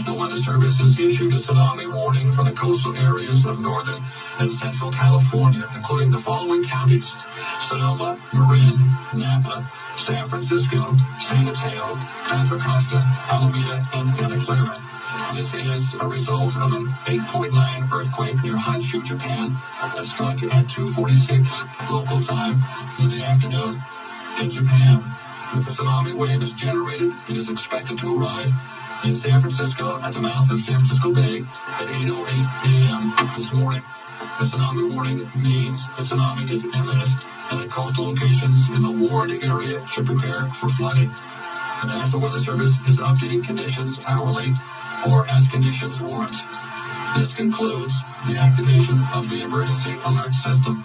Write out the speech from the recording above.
Service has issued a tsunami warning for the coastal areas of northern and central California, including the following counties. Sonoma, Marin, Napa, San Francisco, San Mateo, Contra Costa, Alameda, and Santa Clara. This is a result of an 8.9 earthquake near Honshu, Japan, that struck at 2.46 local time in the afternoon. In Japan, the tsunami wave is generated, it is expected to arrive in San Francisco at the mouth of San Francisco Bay at 8.08 a.m. this morning. The tsunami warning means the tsunami is imminent and that coastal locations in the warned area should prepare for flooding. The National Weather Service is updating conditions hourly or as conditions warrant. This concludes the activation of the emergency alert system.